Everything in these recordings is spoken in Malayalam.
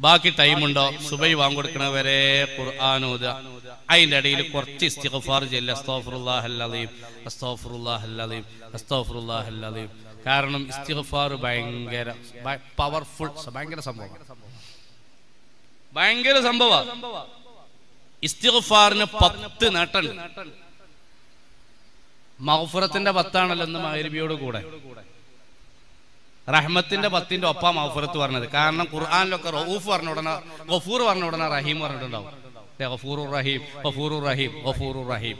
ബാക്കി ടൈമുണ്ടോ? സുബൈ വാങ്ങിക്കൊടുക്കണവരെ ഖുർആൻ അതിന്റെ ഇടയിൽ കുറച്ച് ഇസ്തിഗ്ഫാർ ചെല്ലുക അസ്തോഫുറുല്ലാഹല്ലീം അസ്തോഫുറുല്ലാഹല്ലീം അസ്തോഫുറുല്ലാഹല്ലീം കാരണം ഇസ്തിഗ്ഫാർ ഭയങ്കര പവർഫുൾ ഭയങ്കര സംഭവം ഭയങ്കര സംഭവ ഇസ്തിഖഫാറിന് പത്ത് നേട്ടം മഹഫുറത്തിന്റെ പത്താണല്ലോ എന്ന് മഹരിബിയോട് കൂടെ. റഹ്മത്തിന്റെ പത്തിന്റെ ഒപ്പ മൗഫറത്ത് പറഞ്ഞത്. കാരണം ഖുർആാനിലൊക്കെ റൌഫ് പറഞ്ഞ ഉടനെ ഗഫൂർ പറഞ്ഞ ഉടനെ റഹീം പറഞ്ഞിട്ടുണ്ടാവും. റഹീം ഗഫൂറുർ റഹീം ഗഫൂറുർ റഹീം.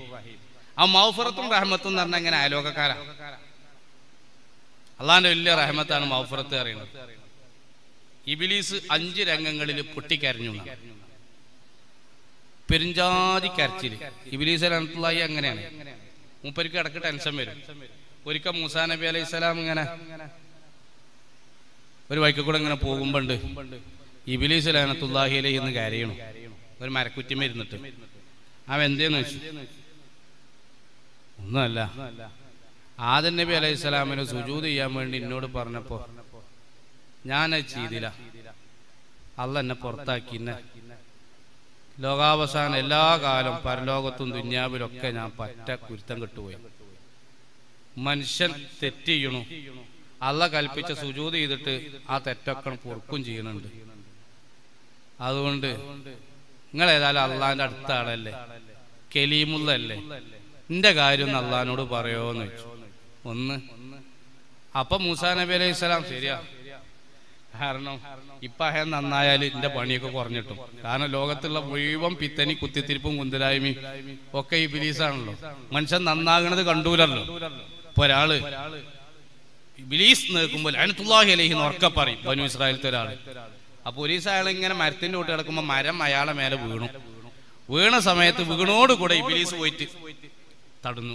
ആ മൗഫറത്തും റഹ്മത്തും എന്ന് പറഞ്ഞാൽ എങ്ങനെ അയലോകക്കാരാ. അള്ളാന്റെ വലിയ റഹ്മത്താണ് മൗഫറത്ത് അറിയുന്നത് ഇബിലീസ് അഞ്ച് രംഗങ്ങളിൽ പൊട്ടിക്കരഞ്ഞു. പെരുഞ്ചാതി കരച്ചിൽ. ഇബിലീസ് അനത്തുള്ളായി അങ്ങനെയാണ്. മൂപ്പർക്ക് ഇടയ്ക്ക് ടെൻഷൻ വരും. ഒരിക്കൽ മൂസാ നബി അലൈഹി സ്വലാം ഇങ്ങനെ ഒരു വഴിക്ക് കൂടെ ഇങ്ങനെ പോകുമ്പോണ്ട് ഇബിലീസ് ലാനത്തുല്ലാഹിയിലെ എന്ന് കരയണു. ഒരു മരക്കുറ്റിമ ഇരുന്നിട്ട്. അവൻ എന്തേന്ന് വെച്ചു? ഒന്നുമല്ല. ആദൻ നബി അലൈഹി സ്വലാമിന് സുജൂത് ചെയ്യാൻ വേണ്ടി എന്നോട് പറഞ്ഞപ്പോ ഞാൻ ചെയ്തില്ല. അല്ല എന്നെ പുറത്താക്കി എന്നെ ലോകാവസാനം എല്ലാ കാലം പരലോകത്തും ദുന്യാവിലൊക്കെ ഞാൻ പറ്റ കുരുത്തം കെട്ടുപോയി. മനുഷ്യൻ തെറ്റ് അല്ല കൽപ്പിച്ച സുജൂത് ചെയ്തിട്ട് ആ തെറ്റൊക്കെ പൊറുക്കും ചെയ്യുന്നുണ്ട്. അതുകൊണ്ട് നിങ്ങൾ ഏതായാലും അള്ളാന്റെ അടുത്ത ആളല്ലേ കലീമുള്ളല്ലേ? എന്റെ കാര്യം ഒന്ന് അള്ളഹാനോട് പറയോന്ന് വെച്ചു. ഒന്ന് അപ്പൊ മൂസാ നബി അലൈഹി സ്വലാം ശരിയാ. കാരണം ഇപ്പൊ അഹം നന്നായാൽ എന്റെ പണിയൊക്കെ കുറഞ്ഞിട്ടും. കാരണം ലോകത്തുള്ള മുഴുവൻ പിത്തനി കുത്തിത്തിരിപ്പും കുന്തലായ്മയും ഒക്കെ ഈ ബിലീസാണല്ലോ മനുഷ്യൻ നന്നാകണത് കണ്ടൂലല്ലോ. ഇപ്പൊ ഒരാൾ ബിലീസ് നിൽക്കുമ്പോൾ അനത്തുല്ലാഹി അലഹി എന്ന് ഉറക്കെ പറയും ബനു ഇസ്രായേലത്തെ ഒരാൾ. ആ പോലീസ് അയാൾ ഇങ്ങനെ മരത്തിന്റെ കൂട്ടി കിടക്കുമ്പോ മരം അയാളെ മേലെ വീണു. വീണ സമയത്ത് വീണോട് കൂടെ ഇബിലീസ് പോയിട്ട് തടുന്നു.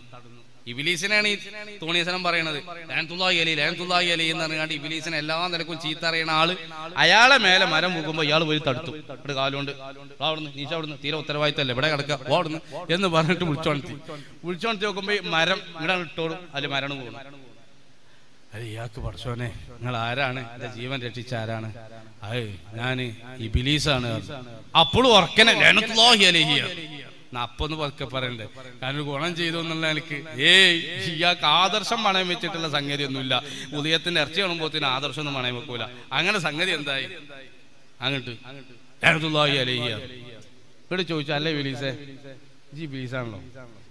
ഇബിലീസിനാണ് ഈ തോണീസനം പറയണത്. ലാൻതുല്ലാഹി അലി ലാൻതുല്ലാഹി അലി എന്ന് പറഞ്ഞാണ്ട് ഇബിലീസിനെ എല്ലാ നിലക്കും ചീത്ത അറിയണ ആൾ അയാളെ മേലെ മരം പോകുമ്പോ ഇയാൾ പോയി തടുത്തു. ഇവിടെ കാലുകൊണ്ട് "വാ അവിടുന്ന് നീച്ച അവിടുന്ന് തീരെ ഉത്തരവാദിത്തല്ലേ ഇവിടെ കിടക്കുക അവിടുന്ന് എന്ന് പറഞ്ഞിട്ട് വിളിച്ചോണത്തി വിളിച്ചോണത്തി നോക്കുമ്പോ മരം ഇവിടെ ഇട്ടോളും അതിൽ മരണം പോകുന്നു അതെ ഇയാൾക്ക് പഠിച്ചോനെ നിങ്ങൾ ആരാണ് എന്റെ ജീവൻ രക്ഷിച്ച ആരാണ്? അത് ഞാൻ ഈ ബിലീസാണ്. അപ്പോഴും ഉറക്കനെ അപ്പൊന്ന് പതുക്കെ പറയണ്ടേ. കാരണം ഗുണം ചെയ്തു എന്നുള്ള എനിക്ക് ഏയ് ഇയാൾക്ക് ആദർശം പണയം വെച്ചിട്ടുള്ള സംഗതി ഒന്നുമില്ല ഉദയത്തിന്റെ ഇറച്ചി കാണുമ്പോത്തിന് ആദർശം ഒന്നും പണയം വെക്കൂല. അങ്ങനെ സംഗതി എന്തായി? അങ്ങോട്ട്. ലനത്തുല്ലാഹി അലഹിയ ഇവിടെ ചോദിച്ചു അല്ലേ ബിലീസേ? ജി ബിലീസാണല്ലോ.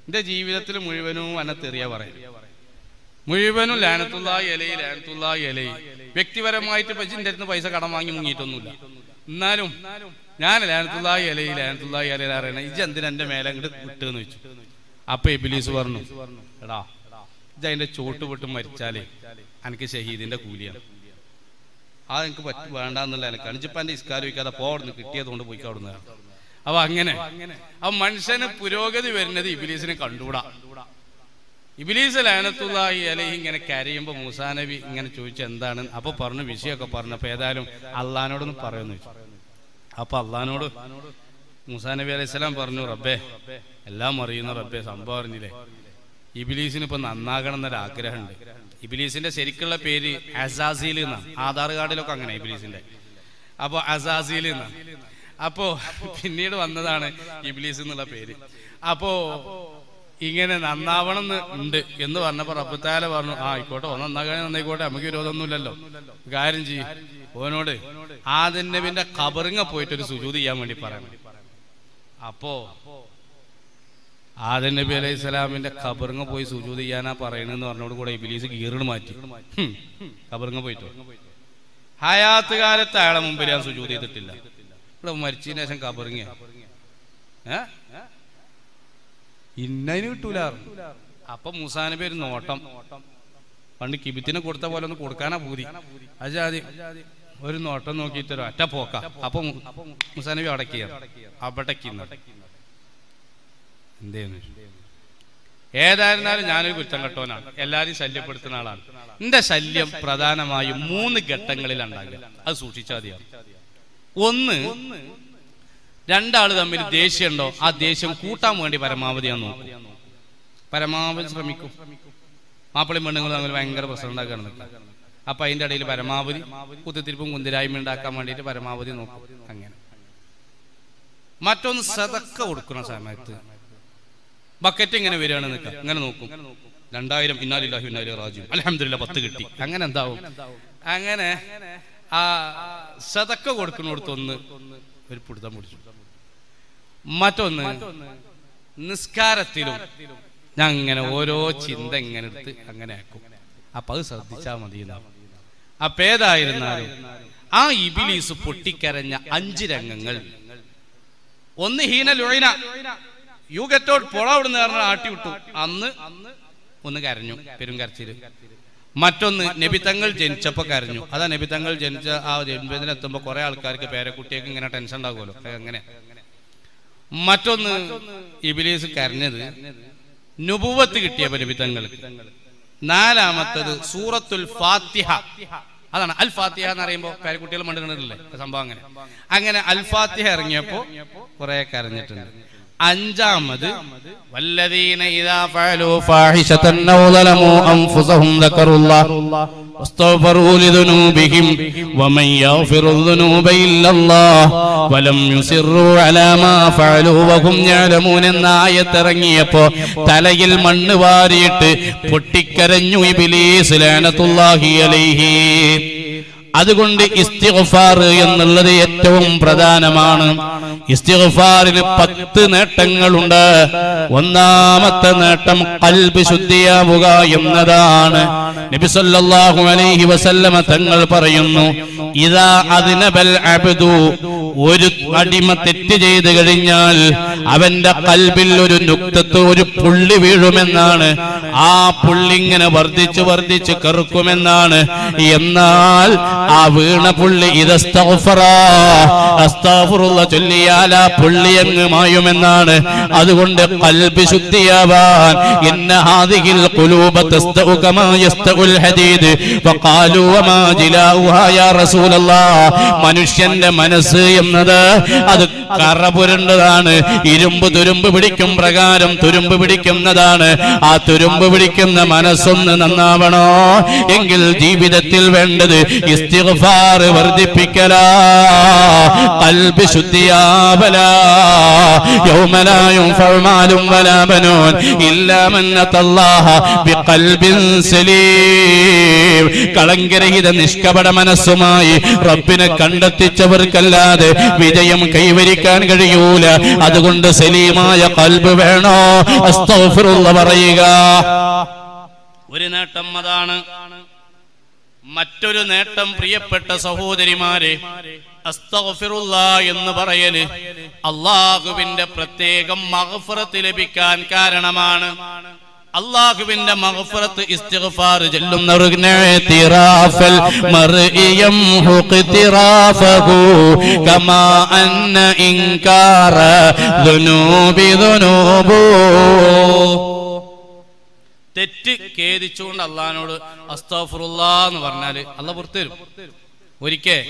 എന്റെ ജീവിതത്തിൽ മുഴുവനും അന്നത്തെറിയാ പറയും മുഴുവനും ലാനത്തുള്ള ഇലയിൽ ലാനത്തുള്ള ഇലയിൽ വ്യക്തിപരമായിട്ട് പച്ചിന്റെ അടുത്ത് പൈസ കടം വാങ്ങി മുങ്ങിയിട്ടൊന്നുമില്ല. എന്നാലും ഞാൻ ലാനത്തുള്ള ഇലയിൽ ലാനത്തുള്ള ഇലയിൽ അറിയണ ഇജ് എന്തിനാ എന്റെ മേലെ അങ്ങോട്ട് വിട്ടെന്ന് വെച്ചു? അപ്പൊ എബിലീസ് പറഞ്ഞു എടാ ഇജ് അതിന്റെ ചോട്ട് വിട്ട് മരിച്ചാലേ എനിക്ക് ഷഹീദിന്റെ കൂലിയാണ്. ആ എനിക്ക് പറ്റ വേണ്ടെന്നുള്ള എനിക്ക് അണിച്ചിപ്പ എന്റെ ഇസ്കാരം വയ്ക്കാതെ പോടുന്നു കിട്ടിയതുകൊണ്ട് പോയി അവിടുന്ന്. അപ്പൊ അങ്ങനെ ആ മനുഷ്യന് പുരോഗതി വരുന്നത് ഇബിലീസിനെ കണ്ടുകൂടാ. ഇബിലീസ് ലാനത്തുള്ളാഹി അലൈഹി ഇങ്ങനെ കരയുമ്പോ മൂസാ നബി ഇങ്ങനെ ചോദിച്ചു എന്താണ്? അപ്പൊ പറഞ്ഞു വിഷയമൊക്കെ പറഞ്ഞു. അപ്പൊ ഏതായാലും അള്ളഹാനോടൊന്ന് പറയുന്നു അപ്പൊ അള്ളഹാനോട് മൂസാ നബി അലൈഹി സ്വലാം പറഞ്ഞു റബ്ബേ എല്ലാം അറിയുന്ന റബ്ബേ സംഭവം അറിഞ്ഞില്ലേ? ഇബിലീസിന് ഇപ്പൊ നന്നാകണം എന്നൊരു ആഗ്രഹമുണ്ട്. ഇബിലീസിന്റെ ശരിക്കുള്ള പേര് അസാസീൽ എന്നാണ് ആധാർ കാർഡിലൊക്കെ അങ്ങനെ ഇബിലീസിന്റെ. അപ്പൊ അസാസീൽ എന്നാണ് അപ്പോ പിന്നീട് വന്നതാണ് ഇബിലീസ് എന്നുള്ള പേര്. അപ്പോ ഇങ്ങനെ നന്നാവണം ഉണ്ട് എന്ന് പറഞ്ഞപ്പോ റബ്ബത്താല പറഞ്ഞു ആ ആയിക്കോട്ടെ ഓ നന്നാകാൻ നന്നായിക്കോട്ടെ നമുക്ക് വിരോധമൊന്നുമില്ലല്ലോ. കാര്യം ചെയ്യും ഓനോട് ആദ്യ നബിന്റെ കബറിങ്ങ പോയിട്ട് ഒരു സുജൂത് ചെയ്യാൻ വേണ്ടി പറയാൻ അപ്പോ ആദ്യ നബി അലൈഹി സ്വലാമിന്റെ ഖബറിങ്ങ പോയി സുജൂത് ചെയ്യാനാ പറയണെന്ന് പറഞ്ഞോട് കൂടെ ഇബിലീസ് ഗീറിന് മാറ്റി. കബറിങ്ങ പോയിട്ട്? ഹയാത്ത് കാലത്ത് അയാളെ മുമ്പിൽ ഞാൻ സുജൂത് ചെയ്തിട്ടില്ല. ഇവിടെ മരിച്ചതിന് ശേഷം ഖബറിങ്ങ ഏ? ഇന്നതിന് കിട്ടൂല. അപ്പൊ മൂസാനബി ഒരു നോട്ടം. പണ്ട് കിബിത്തിനെ കൊടുത്ത പോലെ ഒന്ന് കൊടുക്കാനാ പൂതി. അജാതി ഒരു നോട്ടം നോക്കിയിട്ട് ഒരു പോക്ക. അപ്പൊ മുസാനബി അടക്കിയ. അവിടക്കിന്ന്. എന്തേന്ന്? ഏതായിരുന്നാലും ഞാനൊരു കുറ്റം കെട്ടവനാണ്. എല്ലാരെയും ശല്യപ്പെടുത്തുന്ന ആളാണ്. എന്റെ ശല്യം പ്രധാനമായും മൂന്ന് ഘട്ടങ്ങളിൽ ഉണ്ടാകുക. അത് സൂക്ഷിച്ചാൽ മതിയാണ് ഒന്ന് രണ്ടാൾ തമ്മിൽ ദേഷ്യമുണ്ടോ? ആ ദേഷ്യം കൂട്ടാൻ വേണ്ടി പരമാവധി ഞാൻ നോക്കും. പരമാവധി ശ്രമിക്കും. മാപ്പിളയും പെണ്ണുങ്ങൾ തമ്മിൽ ഭയങ്കര പ്രശ്നം ഉണ്ടാക്കുകയാണ് അപ്പൊ അതിന്റെ ഇടയിൽ പരമാവധി കുത്തിത്തിരിപ്പും കുന്തിരായ്മ ഉണ്ടാക്കാൻ വേണ്ടിയിട്ട് പരമാവധി നോക്കും. അങ്ങനെ. മറ്റൊന്ന് സതക്ക കൊടുക്കുന്ന സമയത്ത് ബക്കറ്റ് ഇങ്ങനെ വരികയാണ് നിൽക്കുക. ഇങ്ങനെ നോക്കും. രണ്ടായിരം ഇന്നാലില്ലാഹി ഇന്നാലി റാജു അലഹമില്ല പത്ത് കിട്ടി. അങ്ങനെ എന്താവും? അങ്ങനെ ആ സതക്ക കൊടുക്കുന്നിടത്തൊന്ന് ഒരു പിടുത്തം പിടിച്ചു. മറ്റൊന്ന് നിസ്കാരത്തിലും ഞാൻ അങ്ങനെ ഓരോ ചിന്ത ഇങ്ങനെ എടുത്ത് അങ്ങനെ ആക്കും. അപ്പൊ അത് ശ്രദ്ധിച്ചാൽ മതി. അപ്പൊ ഏതായിരുന്നാലും ആ ഇബിലീസ് പൊട്ടിക്കരഞ്ഞ അഞ്ച് രംഗങ്ങൾ. ഒന്ന് ഹീന ലൊയിന. യു ഗെറ്റോട്ട് പൊളവിടുന്ന് പറഞ്ഞ ആട്ടി വിട്ടു അന്ന് ഒന്ന് കരഞ്ഞു പെരും കരച്ചിൽ. മറ്റൊന്ന് നബിത്തങ്ങൾ ജനിച്ചപ്പോ കരഞ്ഞു. അതാ നബിത്തങ്ങൾ ജനിച്ച ആ ജന്മദിനെത്തുമ്പോ കുറെ ആൾക്കാർക്ക് പേരക്കുട്ടിയൊക്കെ ഇങ്ങനെ ടെൻഷൻ ഉണ്ടാകുമല്ലോ. അങ്ങനെ. മറ്റൊന്ന് ഇബിലീസ് കരഞ്ഞത് നുപുവത്ത് കിട്ടിയപ്പോ നബിത്തങ്ങൾ നാലാമത്തത് സൂറത്തുൽ ഫാത്തിഹ. അതാണ് അൽ ഫാത്തിഹ എന്ന് പറയുമ്പോ പേരക്കുട്ടികൾ മണ്ടുകണ്ടില്ലേ സംഭവം അങ്ങനെ. അങ്ങനെ. അൽ ഫാത്തിഹ ഇറങ്ങിയപ്പോ കുറെ കരഞ്ഞിട്ടുണ്ട്. അഞ്ചാമത് വല്ലദീന ഇദാ ഫഅലൂ ഫാഹിശതൻ ഔ ളലമൂ അൻഫുസഹും ദക്കറുല്ലാഹ് واستغفروا لذنوبهم ومن يغفر الذنوب إلا الله ولم يصروا على ما فعلوا وهم يعلمون എന്ന ആയത്തിറങ്ങിയപ്പോ തലയിൽ മണ്ണ് വാരിയിട്ട് പൊട്ടിക്കരഞ്ഞു ഇബിലീസ് ലാനത്തുല്ലാഹി അലൈഹി അതുകൊണ്ട് ഇസ്തിഗ്ഫാർ എന്നുള്ളത് ഏറ്റവും പ്രധാനമാണ് ഇസ്തിഗ്ഫാറിന് പത്ത് നേട്ടങ്ങളുണ്ട്. ഒന്നാമത്തെ നേട്ടം കൽബ് ശുദ്ധിയാവുക എന്നതാണ്. നബി സല്ലല്ലാഹു അലൈഹി വസല്ലമ തങ്ങൾ പറയുന്നു ഇതാ അദനബൽ അബ്ദു. ഒരു അടിമ തെറ്റ് ചെയ്തു കഴിഞ്ഞാൽ അവന്റെ കൽബിൽ ഒരു നുക്തത്ത് ഒരു പുള്ളി വീഴുമെന്നാണ്. ആ പുള്ളി ഇങ്ങനെ വർദ്ധിച്ചു വർദ്ധിച്ച് കറുക്കുമെന്നാണ്. എന്നാൽ ആ വീണ പുള്ളി ഇതസ്തഗ്ഫറ ചൊല്ലിയാൽ ആ അതുകൊണ്ട് ശുദ്ധിയാവാൻ ഇന്ന ഹദീദ്. വഖാലു വമാ യാ റസൂലല്ലാഹ്. മനുഷ്യന്റെ മനസ്സ് എന്നത് അത് കറ പുരണ്ടതാണ്. ഇരുമ്പ് തുരുമ്പ് പിടിക്കും പ്രകാരം തുരുമ്പ് പിടിക്കുന്നതാണ്. ആ തുരുമ്പ് പിടിക്കുന്ന മനസ്സൊന്ന് നന്നാവണോ? എങ്കിൽ ജീവിതത്തിൽ വേണ്ടത് ഇസ്തിഗ്ഫാർ വർദ്ധിപ്പിക്കലാ. കൽബ് ശുദ്ധിയാവലാ ينفع مال ولا بنون إلا من أتى الله بقلب سليم. കളങ്കരഹിത നിഷ്കപട മനസ്സുമായി റബ്ബിനെ കണ്ടെത്തിച്ചവർക്കല്ലാതെ വിജയം കൈവരിക്കാൻ കഴിയൂല. അതുകൊണ്ട് സലീമായ കൽബ് വേണോ? അസ്തഗ്ഫിറുള്ള പറയുക. ഒരു നേട്ടം അതാണ്. മറ്റൊരു നേട്ടം പ്രിയപ്പെട്ട സഹോദരിമാരെ എന്ന് പറയൽ അള്ളാഹുവിന്റെ പ്രത്യേകം മഗ്ഫിറത്ത് ലഭിക്കാൻ കാരണമാണ്. അള്ളാഹുവിന്റെ മഗ്ഫിറത്ത് ഇസ്തിഗ്ഫാർ കമാ ഇൻകാറ തെറ്റ് ഖേദിച്ചുകൊണ്ട് അള്ളഹാനോട് അസ്തഫുറുല്ലാന്ന് പറഞ്ഞാൽ അല്ല പുറത്തുതരും ഒരിക്കൽ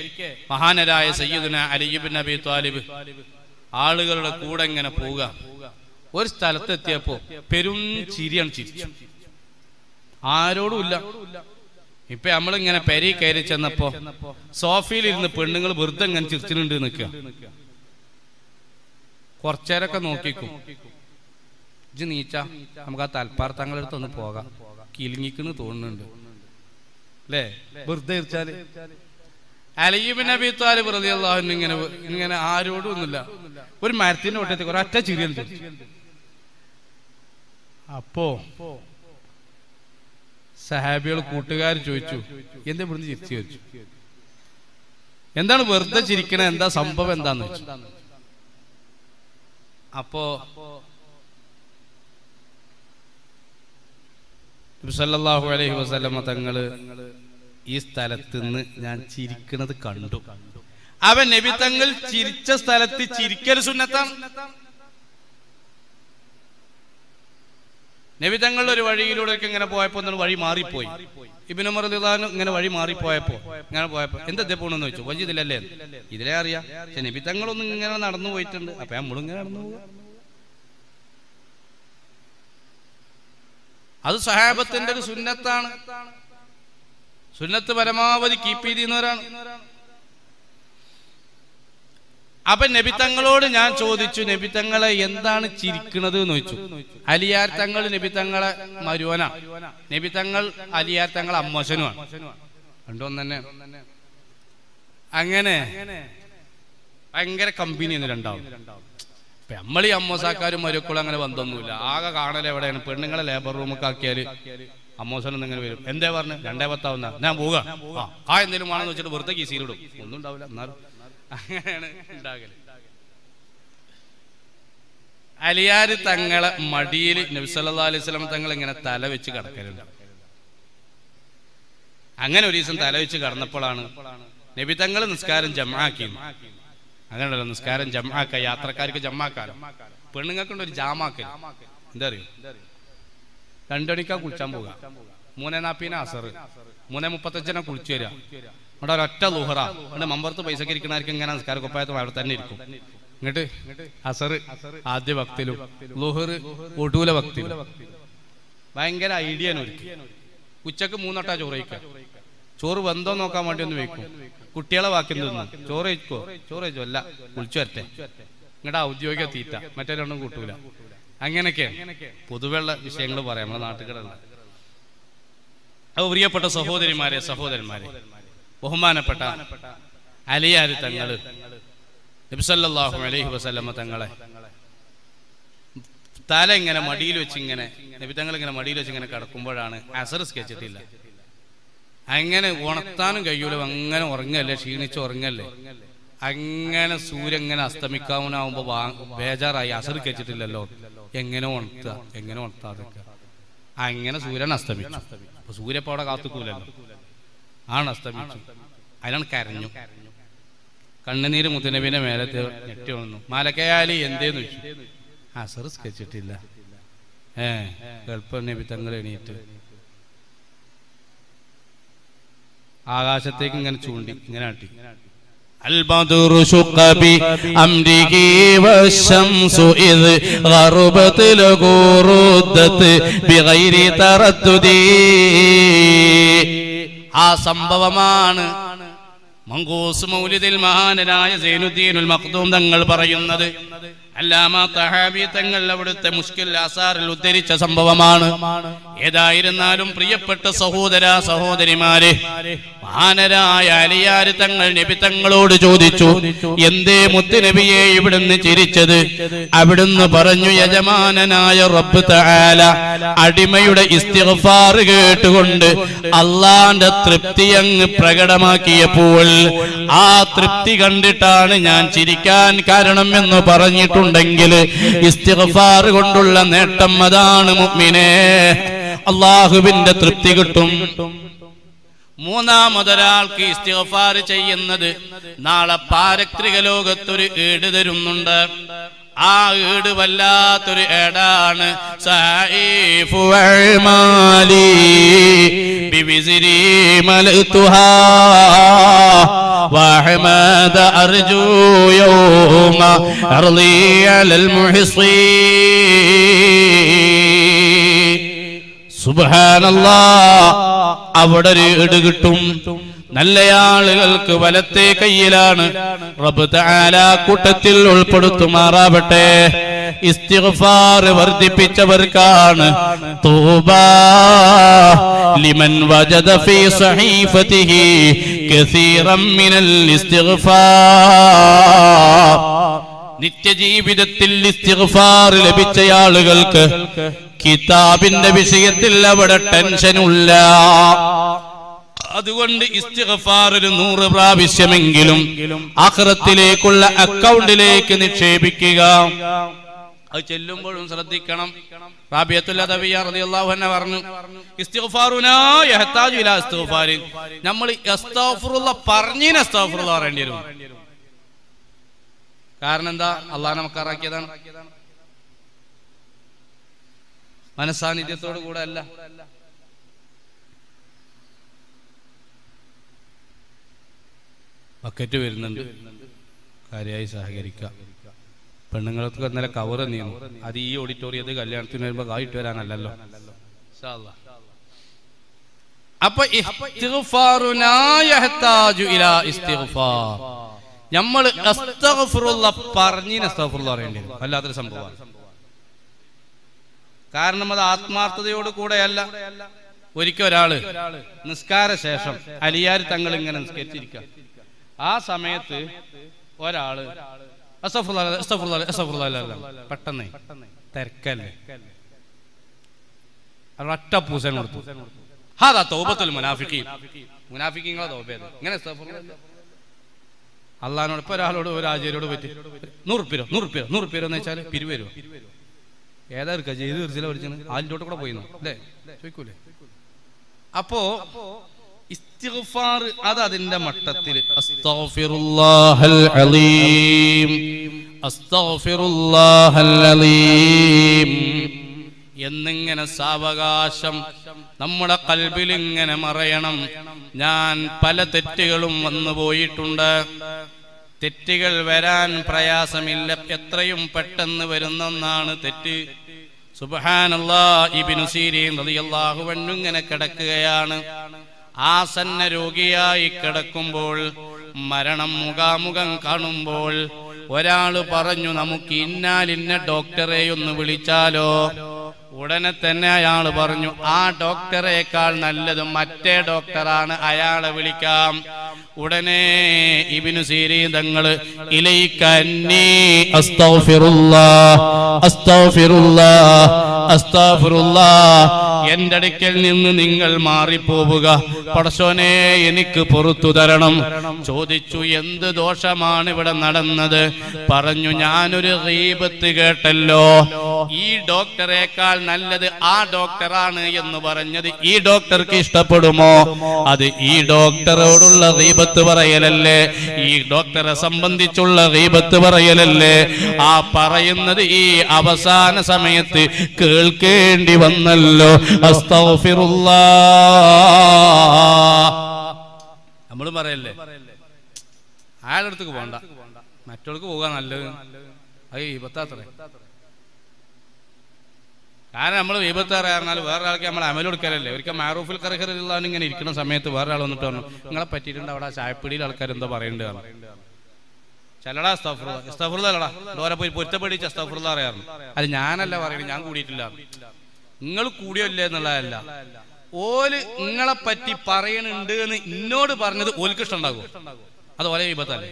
മഹാനരായ സയ്യിദുന അലിബിൻ നബി താലിബ് ആളുകളുടെ കൂടെ ഇങ്ങനെ പോവുക ഒരു സ്ഥലത്തെത്തിയപ്പോ പെരും ചിരിയാണ് ചിരിച്ചു ആരോടും ഇല്ല ഇപ്പൊ നമ്മളിങ്ങനെ പെരി കയറി ചെന്നപ്പോ സോഫയിലിരുന്ന് പെണ്ണുങ്ങൾ വെറുതെ ഇങ്ങനെ ചിരിച്ചിട്ടുണ്ട് നിൽക്കുക. കുറച്ചേരൊക്കെ നോക്കിക്കും. ഇജ് നീച്ച. നമുക്ക് ആ തൽപ്പാർത്തങ്ങളെടുത്തൊന്ന് പോകാം. കിലുങ്ങിക്കുന്നു തോന്നുന്നുണ്ട്. അല്ലേ വെറുതെ ഇരിച്ചാൽ? അലീബിൻ നബി താലിബ് റതി ഇങ്ങനെ ഇങ്ങനെ ആരോടും ഒന്നുമില്ല. ഒരു മരത്തിന്റെ ഒട്ടത്തേക്ക് ഒരൊറ്റ ചിരിയൽ അപ്പോ സഹാബികൾ കൂട്ടുകാർ ചോദിച്ചു എന്താ ഇവിടുന്ന് ചിരിച്ചു? ചോദിച്ചു. എന്താണ് വെറുതെ ചിരിക്കണേ? എന്താ സംഭവം എന്താന്ന്? വെച്ചു അപ്പോ സല്ലല്ലാഹു അലൈഹി വസല്ലമ തങ്ങൾ ഈ സ്ഥലത്ത് നിന്ന് ഞാൻ ചിരിക്കുന്നത് കണ്ടു. അവൻ നബി തങ്ങൾ ചിരിച്ച സ്ഥലത്ത് ചിരിക്കൽ സുന്നത്താണ് നബി തങ്ങൾ ഒരു വഴിയിലൂടെ ഒക്കെ ഇങ്ങനെ പോയപ്പോ ഒന്ന് വഴി മാറിപ്പോയി. ഇബിന് മറുദാനും ഇങ്ങനെ വഴി മാറിപ്പോയപ്പോ ഇങ്ങനെ പോയപ്പോ എന്താ പോണെന്ന് ചോദിച്ചു? വജി ഇതിലല്ലേ ഇതിലേ അറിയാം. പക്ഷെ നബി തങ്ങളൊന്നും ഇങ്ങനെ നടന്നു പോയിട്ടുണ്ട്. അപ്പൊ നമ്മളിങ്ങനെ ഇങ്ങനെ നടന്നു പോകാം അത് സഹാബത്തിന്റെ ഒരു സുന്നത്താണ്. സുന്നത്ത് പരമാവധി കീപ്പ് ചെയ്തിരുന്നവരാണ് അപ്പൊ നബിത്തങ്ങളോട് ഞാൻ ചോദിച്ചു നബി തങ്ങളെ എന്താണ് ചിരിക്കണത് എന്ന് ചോദിച്ചു. അലിയാർ തങ്ങൾ നബിത്തങ്ങളെ മരുവന. തങ്ങൾ അലിയാർ തങ്ങൾ അമ്മോശനുമാണ് രണ്ടും തന്നെ അങ്ങനെ ഭയങ്കര കമ്പനിയാണ് രണ്ടാവും ഇപ്പൊ നമ്മളീ അമ്മോസാക്കാരും മരുക്കളും അങ്ങനെ ബന്ധമൊന്നുമില്ല. ആകെ കാണൽ എവിടെയാണ്? പെണ്ണുങ്ങളെ ലേബർ റൂമൊക്കെ ആക്കിയാൽ. അമ്മോസനൊന്നും നിങ്ങനെ വരും. എന്തേ പറഞ്ഞു? രണ്ടേ പത്താവുന്ന. ഞാൻ പോവുക. ആ എന്തെങ്കിലും വേണമെന്ന് വെച്ചിട്ട് വെറുതെ കീസിയിലിടും ഒന്നും ഉണ്ടാവില്ല. എന്നാലും. അങ്ങനെയാണ് ഉണ്ടാകൽ. അലിയാര് തങ്ങളെ മടിയിൽ നബിസല്ലാ അലൈഹി തങ്ങൾ ഇങ്ങനെ തല വെച്ച് കിടക്കലുണ്ട്. അങ്ങനെ ഒരു ദിവസം തല വെച്ച് കടന്നപ്പോഴാണ് നബി തങ്ങൾ നിസ്കാരം ജമാക്കി അങ്ങനെയല്ലോ നിസ്കാരം ജമാക്ക യാത്രക്കാർക്ക് ജമാക്കാലോ പെണ്ണുങ്ങൾക്കുണ്ട് ഒരു ജാമാക്കൽ എന്താ അറിയോ? രണ്ടണിക്കാ കുളിച്ചാൻ പോവുക. മൂന്നേ നാപ്പീന അസർ മൂന്നേ മുപ്പത്തഞ്ചിനെ കുളിച്ചു വരിക. അവിടെ ഒരൊറ്റ ലുഹറ. അവിടെ മമ്പറത്ത് പൈസക്ക് ഇരിക്കണവർക്ക് ഇങ്ങനെ നമസ്കാര കുപ്പായത്തും അവിടെ തന്നെ ഇരിക്കും. ഇങ്ങോട്ട് അസർ ആദ്യ ഭക്തിലും ലുഹർ ഒടൂല ഭക്തിലും. ഭയങ്കര ഐഡിയ ഉച്ചയ്ക്ക് മൂന്നോട്ടാ ചോറ് കഴിക്കുക. ചോറ് വെന്തോ നോക്കാൻ വേണ്ടി ഒന്ന് വെക്കും കുട്ടികളെ വാക്കി തിന്നു. ചോറ് കഴിക്കോ ചോറ് കഴിച്ചോ അല്ല കുളിച്ചു വരട്ടെ. നിങ്ങളുടെ ഔദ്യോഗിക തീറ്റ. മറ്റേ രണ്ടും കൂട്ടൂല. അങ്ങനെയൊക്കെ. പൊതുവെള്ള വിഷയങ്ങൾ പറയാം നമ്മുടെ നാട്ടുകാരുള്ള അപ്പൊ പ്രിയപ്പെട്ട സഹോദരിമാരെ സഹോദരന്മാരെ. ബഹുമാനപ്പെട്ട അലിയാർ തങ്ങൾ. നബിസല്ലാഹു അലൈഹി വസല്ലമ്മ തങ്ങളെ. തല ഇങ്ങനെ മടിയിൽ വെച്ച് ഇങ്ങനെ നബി തങ്ങൾ ഇങ്ങനെ മടിയിൽ വെച്ച് ഇങ്ങനെ കിടക്കുമ്പോഴാണ് അസർ സ്കെച്ചിട്ടില്ല. അങ്ങനെ ഉണർത്താനും കഴിയൂല അങ്ങനെ ഉറങ്ങല്ലേ ക്ഷീണിച്ച് ഉറങ്ങല്ലേ. അങ്ങനെ സൂര്യൻ ഇങ്ങനെ അസ്തമിക്കാവുന്നാവുമ്പോ ബേജാറായി അസർ കച്ചിട്ടില്ലല്ലോ എങ്ങനെ ഉണർത്തുക? എങ്ങനെ ഉണർത്താതൊക്കെ അങ്ങനെ സൂര്യൻ അസ്തമിച്ചു. അപ്പൊ സൂര്യ അപ്പൊ അവിടെ കാത്തുക്കൂലല്ലോ. ആണ് അസ്തമിച്ചു. അതിനാണ് കരഞ്ഞു. കണ്ണുനീര് മുത്തനബിന്റെ മേലെ ഞെട്ടി വന്നു മലക്കയാലി എന്തേന്ന് വെച്ചു അസർ സ്കെച്ചിട്ടില്ല ഏ എളുപ്പം നബി തങ്ങൾ എണീറ്റ്. ആകാശത്തേക്ക് ഇങ്ങനെ ചൂണ്ടി ഇങ്ങനെ ആട്ടി. البدر شق بأمره والشمس إذ غربت له ردت بغير تردد ആ സംഭവമാണ് മങ്കൂസ് മൗലിദിൽ മഹാനരായ സൈനുദ്ദീനുൽ മഖ്ദൂം തങ്ങൾ പറയുന്നത് അല്ലാമ തഹാബി തങ്ങൾ അവിടുത്തെ മുഷ്കിൽ ആസാറിൽ ഉദ്ധരിച്ച സംഭവമാണ്. ഏതായിരുന്നാലും പ്രിയപ്പെട്ട സഹോദര സഹോദരിമാരെ മഹാനരായ അലിയാർ തങ്ങൾ നബി തങ്ങളോട് ചോദിച്ചു എന്തേ മുത്തുനബിയെ ഇവിടുന്ന് ചിരിച്ചത്? അവിടുന്ന് പറഞ്ഞു യജമാനനായ റബ്ബ് തആല അടിമയുടെ ഇസ്തിഗ്ഫാർ കേട്ടുകൊണ്ട് അള്ളാന്റെ തൃപ്തി അങ്ങ് പ്രകടമാക്കിയപ്പോൾ ആ തൃപ്തി കണ്ടിട്ടാണ് ഞാൻ ചിരിക്കാൻ കാരണം എന്ന് പറഞ്ഞിട്ടുണ്ടെങ്കിൽ ഇസ്തിഗ്ഫാർ കൊണ്ടുള്ള നേട്ടം അതാണ് മുമ്മിനെ അള്ളാഹുവിന്റെ തൃപ്തി കിട്ടും. മൂന്നാമതൊരാൾക്ക് ഇസ്തിഗ്ഫാർ ചെയ്യുന്നത് നാളെ പാരത്രിക ലോകത്തൊരു ഈട് തരുന്നുണ്ട്. ആ ഈട് വല്ലാത്തൊരു ഏടാണ് സായിഫു أعمالي بوزري ملأتها وأحمد أرجو يوم أرضي على المحصين സുബാനല്ലാ അവിടെ ഒരു ഇട് കിട്ടും നല്ല ആളുകൾക്ക് വലത്തെ കയ്യിലാണ് കൂട്ടത്തിൽ ഉൾപ്പെടുത്തുമാറാവട്ടെ. ഇസ്തിഗ്ഫാർ വർദ്ധിപ്പിച്ചവർക്കാണ്. തൂബാ ലിമൻ നിത്യജീവിതത്തിൽ ഇസ്തിഗ്ഫാർ ലഭിച്ച ആളുകൾക്ക് കിതാബിന്റെ വിഷയത്തിൽ അവിടെ ടെൻഷനില്ല അതുകൊണ്ട് ഇസ്തിഗ്ഫാർ ഒരു നൂറ് പ്രാവശ്യമെങ്കിലും ആഖിറത്തിലേക്കുള്ള അക്കൗണ്ടിലേക്ക് നിക്ഷേപിക്കുക. അത് ചെല്ലുമ്പോഴും ശ്രദ്ധിക്കണം. പറഞ്ഞു നമ്മൾ പറഞ്ഞിന് പറയേണ്ടി വരും. കാരണം എന്താ? അള്ളാഹ് നമുക്ക് ഇറക്കിയതാണ് മനസാന്നിധ്യത്തോടു കൂടെ അല്ല. ബക്കറ്റ് വരുന്നുണ്ട്. കാര്യമായി സഹകരിക്കുക. പെണ്ണുങ്ങൾക്ക് ഇന്നലെ കവർ നീങ്ങും അത് ഈ ഓഡിറ്റോറിയത്തിൽ കല്യാണത്തിന് വരുമ്പോ കായിട്ട് വരാനല്ലല്ലോ. അപ്പൊ നമ്മൾ വല്ലാത്തൊരു സംഭവമാണ്. കാരണം അത് ആത്മാർത്ഥതയോട് കൂടെയല്ല. ഒരിക്കൽ ഒരാൾ നിസ്കാര ശേഷം അലിയാർ തങ്ങൾ ഇങ്ങനെ നിസ്കരിച്ചിരിക്കുക. ആ സമയത്ത് ഒരാൾ. പെട്ടെന്ന് തിരക്കല്ലേ? ഒറ്റ കൊടുത്തു. ഹാദാ തോപത്തുൽ മുനാഫിക്കി മുനാഫിക്കിങ്ങളെ തൗബയത്. ഇങ്ങനെ. അള്ളഹാനോട് ഇപ്പൊ ഒരാളോട് ഒരു ആചാര്യോട് പറ്റി. നൂറുപ്പിരോ നൂറുപ്പിരോ നൂറുപ്പിരോ എന്ന് വെച്ചാൽ പിരിവരുമോ ഏതാ ചെയ്ത് തീർച്ചയായും ആലിന്റെ കൂടെ പോയിന്നോ? അല്ലേ? ചോദിക്കൂലേ? അപ്പോ ഇസ്തിഗ്ഫാർ അത് അതിന്റെ മട്ടത്തിൽ. അസ്തഗ്ഫിറുല്ലാഹൽ അലീം. അസ്തഗ്ഫിറുല്ലാഹൽ അലീം. എന്നിങ്ങനെ സാവകാശം നമ്മുടെ കൽബിൽ ഇങ്ങനെ മറയണം. ഞാൻ പല തെറ്റുകളും വന്നു പോയിട്ടുണ്ട്. തെറ്റുകൾ വരാൻ പ്രയാസമില്ല. എത്രയും പെട്ടെന്ന് വരുന്ന ഒന്നാണ് തെറ്റ്. സുബാനുള്ള ഇബ്നു സീരീൻ റളിയല്ലാഹു അൻഹു ഇങ്ങനെ കിടക്കുകയാണ്. ആസന്ന രോഗിയായി കിടക്കുമ്പോൾ മരണം മുഖാമുഖം കാണുമ്പോൾ ഒരാൾ പറഞ്ഞു നമുക്ക് ഇന്നാലിന്ന ഡോക്ടറെ ഒന്ന് വിളിച്ചാലോ? ഉടനെ തന്നെ അയാൾ പറഞ്ഞു ആ ഡോക്ടറേക്കാൾ നല്ലത് മറ്റേ ഡോക്ടറാണ് അയാളെ വിളിക്കാം. ഉടനെ ഇബിനു സീരീതങ്ങൾ തങ്ങൾ എന്റെ അടുക്കൽ നിന്ന് നിങ്ങൾ മാറിപ്പോവുക. പടശോനെ എനിക്ക് പുറത്തു തരണം. ചോദിച്ചു എന്ത് ദോഷമാണ് ഇവിടെ നടന്നത്? പറഞ്ഞു ഞാനൊരു റീപത്ത് കേട്ടല്ലോ. ഈ ഡോക്ടറേക്കാൾ നല്ലത് ആ ഡോക്ടറാണ് എന്ന് പറഞ്ഞത്. ഈ ഡോക്ടർക്ക് ഇഷ്ടപ്പെടുമോ? അത് ഈ ഡോക്ടറോടുള്ള റീപത്ത് പറയലല്ലേ? ഈ ഡോക്ടറെ സംബന്ധിച്ചുള്ള റീപത്ത് പറയലല്ലേ? ആ പറയുന്നത് ഈ അവസാന സമയത്ത് കേൾക്കേണ്ടി വന്നല്ലോ. നമ്മൾ പറയല്ലേ? അയാളുടെ അടുത്തേക്ക് പോകണ്ട മറ്റവൾക്ക് പോകാൻ നല്ലത്. അത് വിപത്താത്രേ കാരണം നമ്മൾ വിപത്താറ് കാരണം വേറെ ആൾക്ക് നമ്മൾ അമൽ കൊടുക്കാറല്ലേ ഒരിക്കൽ മാറൂഫിൽ കറഹറിലുള്ള ഇങ്ങനെ ഇരിക്കുന്ന സമയത്ത് വേറെ ആൾ വന്നിട്ട് പറഞ്ഞു നിങ്ങളെ പറ്റിയിട്ടുണ്ട് അവിടെ ചായപ്പിടിയിൽ ആൾക്കാർ എന്തോ പറയേണ്ടതാണ് ചെല്ലടാ അല്ലടാ. ഡോരെ പോയി പൊറ്റപ്പടിച്ച് അസ്തഫുറുള്ള അറിയാറുണ്ട് അത് ഞാനല്ല പറയുന്നത് ഞാൻ കൂടിയിട്ടില്ല നിങ്ങൾ കൂടിയല്ലേ എന്നുള്ളതല്ല. ഓൽ നിങ്ങളെ പറ്റി പറയണുണ്ട് എന്ന് ഇന്നോട് പറഞ്ഞത് ഓൽക്ക് ഇഷ്ടമുണ്ടാകും അത് ഓലെ വിപത്തല്ലേ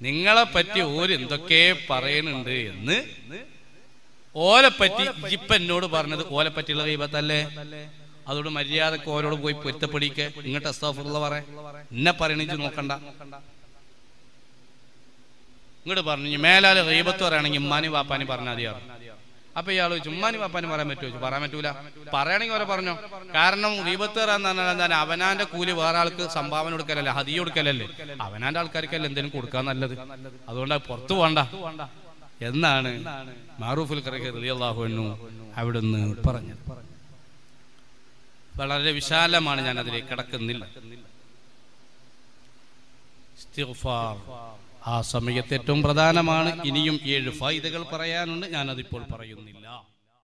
നിങ്ങളെ പറ്റി ഓര് എന്തൊക്കെ പറയണുണ്ട് എന്ന് ഓലെ പറ്റി ഇപ്പൊ എന്നോട് പറഞ്ഞത് ഓലെ പറ്റിയുള്ള വിപത്തല്ലേ? അതോട് മര്യാദയ്ക്ക് ഓരോട് പോയി പൊരുത്തപ്പെടിക്ക്. ഇങ്ങോട്ട് അസ്താഫുള്ള പറ. എന്നെ പറയണിച്ച് നോക്കണ്ട. ഇങ്ങോട്ട് പറഞ്ഞു മേലാൽ റീബത്ത് പറയുകയാണെങ്കിൽ ഉമ്മാനി വാപ്പാനി പറഞ്ഞാൽ മതിയാവും. അപ്പൊ ഇയാൾ ചുമ്മാനും അപ്പാനും പറയാൻ പറ്റുമോ? പറയാൻ പറ്റൂല. പറയണമെങ്കിൽ അവരെ പറഞ്ഞോ കാരണം റീബത്ത് എന്ന് പറഞ്ഞാൽ എന്താണ് അവനാന്റെ കൂലി വേറെ ആൾക്ക് സംഭാവന കൊടുക്കലല്ലേ ഹതി കൊടുക്കലല്ലേ? അവനാന്റെ ആൾക്കാർക്കല്ലേ എന്തെങ്കിലും കൊടുക്കാൻ നല്ലത്? അതുകൊണ്ട് പുറത്തു പോണ്ട. എന്നാണ് മാറൂഫുൽ റളിയല്ലാഹു അൻഹു അവിടുന്ന് പറഞ്ഞത്. വളരെ വിശാലമാണ് ഞാൻ അതിലേക്ക് കിടക്കുന്നില്ല. ഇസ്തിഗ്ഫാർ. ആ സമയത്ത് ഏറ്റവും പ്രധാനമാണ് ഇനിയും ഏഴ് ഫായിദകൾ പറയാനുണ്ട്. ഞാനതിപ്പോൾ പറയുന്നില്ല.